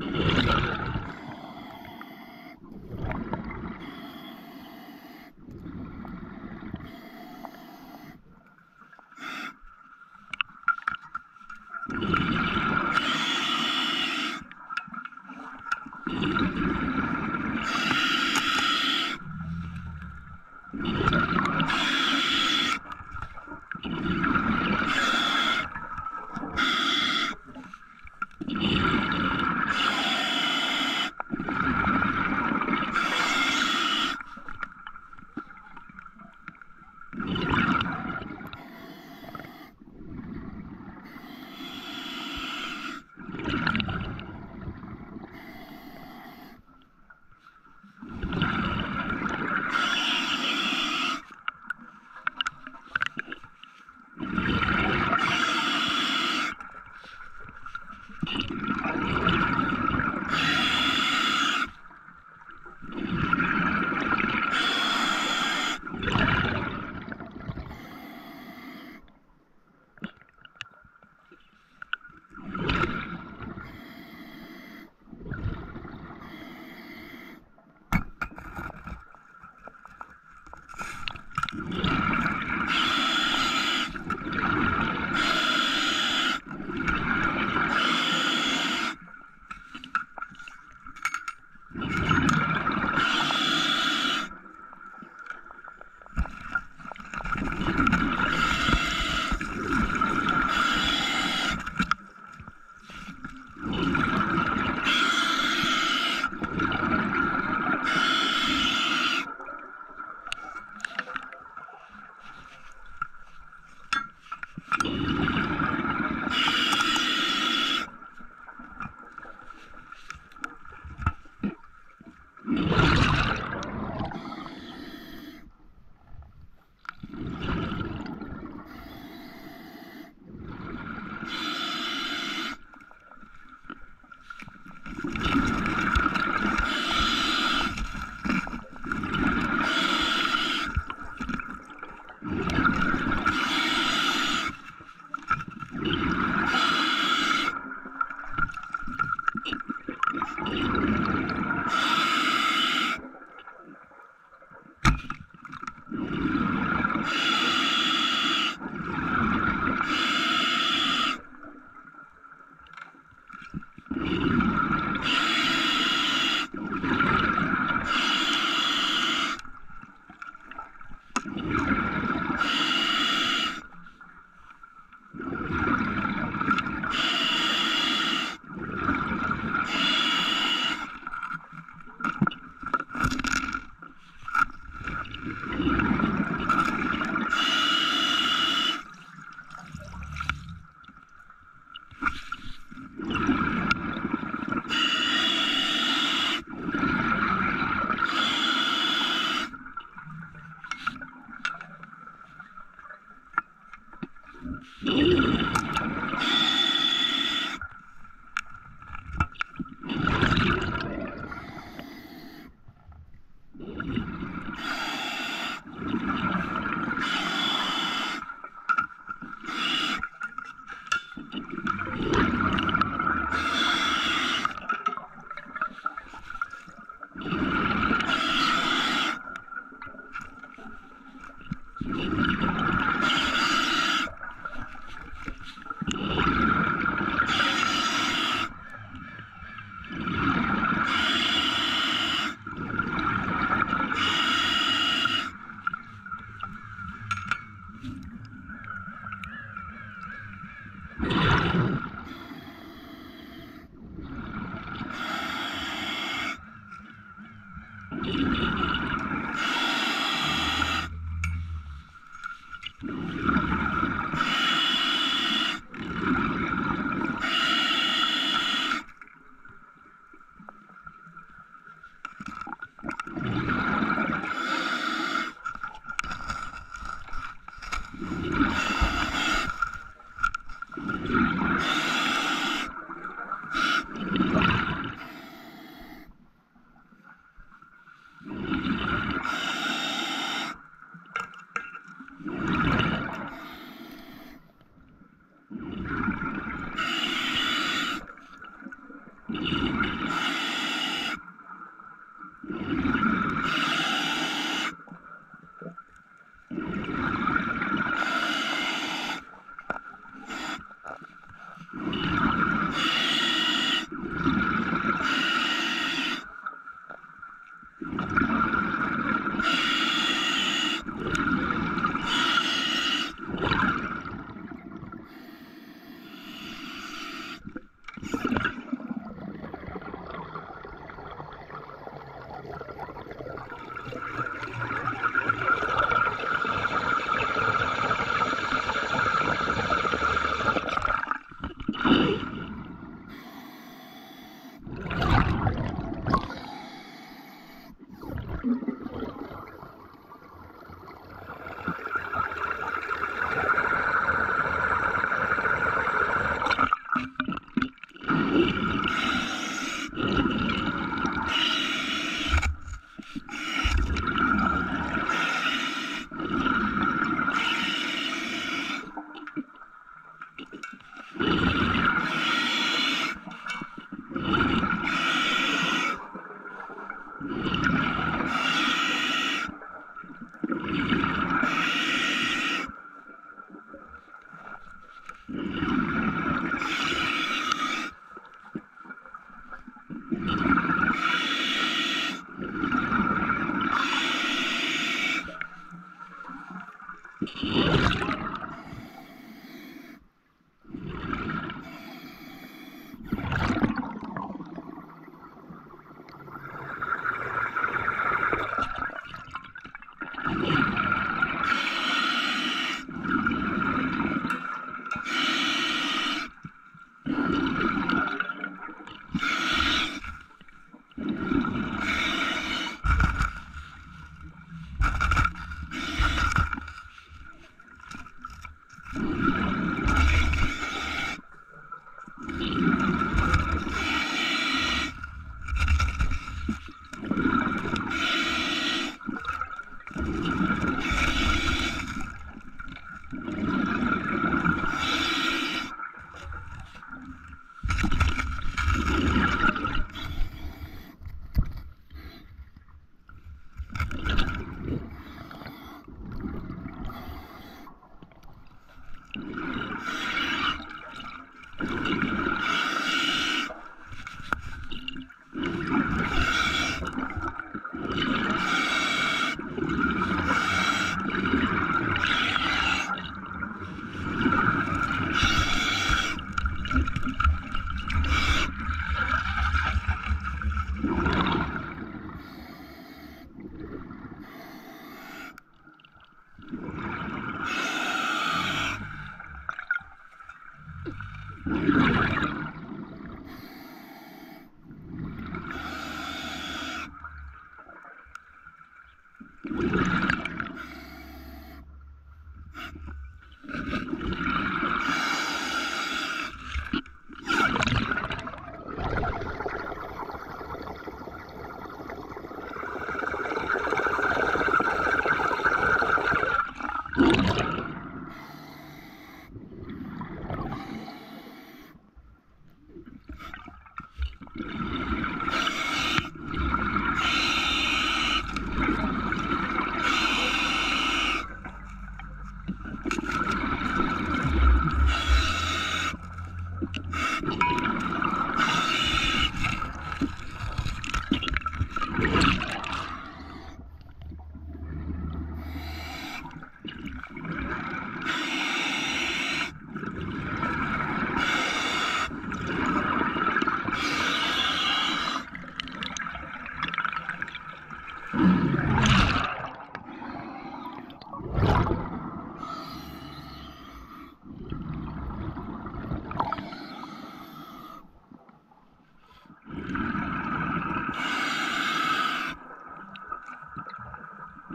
you you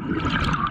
you